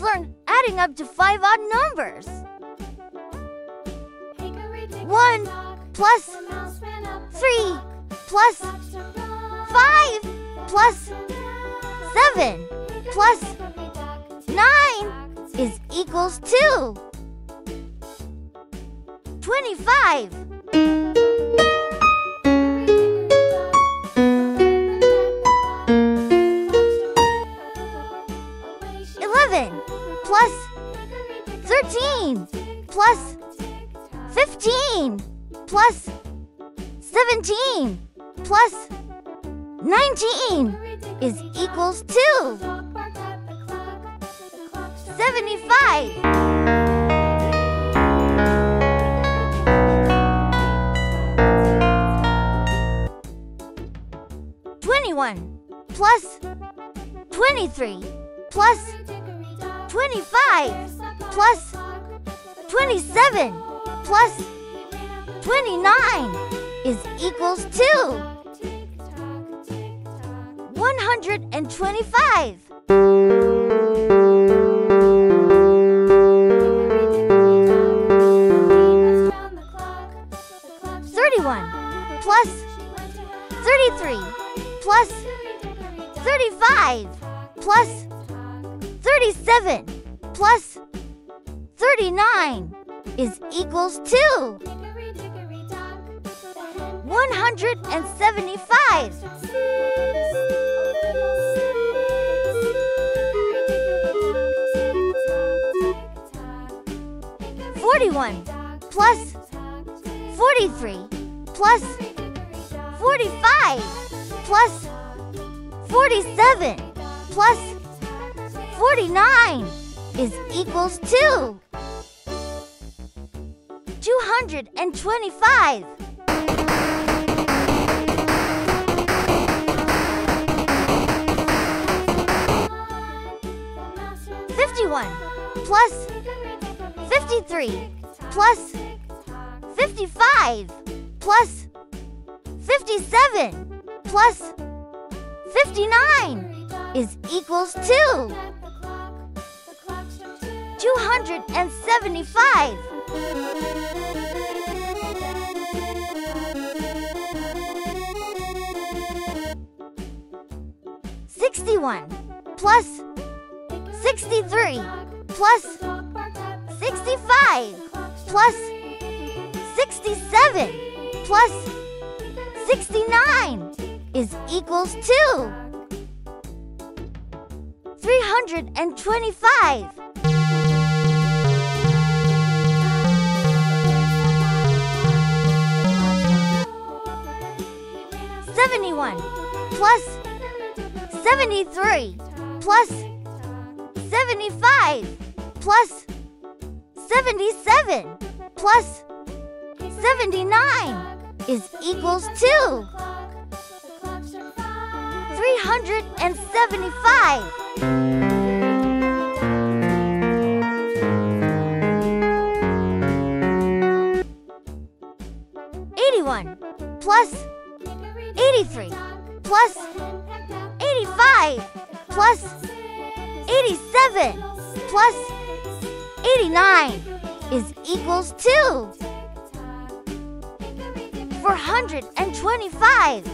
Let's learn adding up to five odd numbers. 1 plus 3 plus 5 plus 7 plus 9 is equals 2. 25 11 plus 13 plus 15 plus 17 plus 19 is equals 2. 75 21 plus 23 plus 25 plus 27 plus 29 is equals to 125. Thirty-one plus thirty-three plus thirty-five plus thirty-seven plus thirty-nine is equals to one hundred and seventy-five. Forty-one plus forty-three plus forty-five plus forty-seven plus forty-nine is equals to two hundred and twenty-five. Fifty-one plus fifty-three plus fifty-five plus fifty-seven plus fifty-nine is equals to two hundred and seventy-five. Sixty-one plus sixty-three plus sixty-five plus sixty-seven plus sixty-nine is equals to three hundred and twenty-five. Plus seventy-three plus seventy-five plus seventy-seven plus seventy-nine is equals to three hundred and seventy-five. Eighty-one plus eighty-three plus eighty-five plus eighty-seven plus eighty-nine is equals and twenty-five.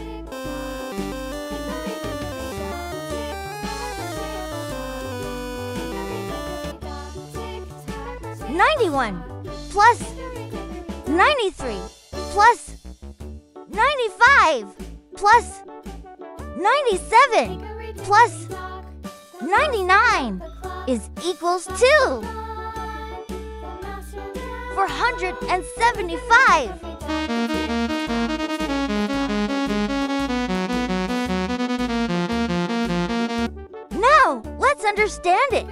Ninety-one plus ninety-three plus ninety-five plus ninety-seven plus ninety-nine is equals to four hundred and seventy-five. Now, let's understand it.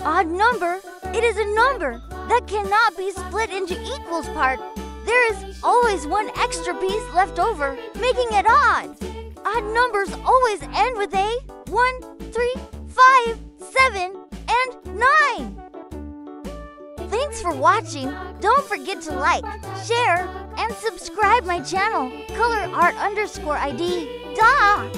Odd number, it is a number that cannot be split into equals part. There is always one extra piece left over, making it odd. Odd numbers always end with a 1, 3, 5, 7, and 9. Thanks for watching. Don't forget to like, share, and subscribe my channel, color art underscore ID. Duh!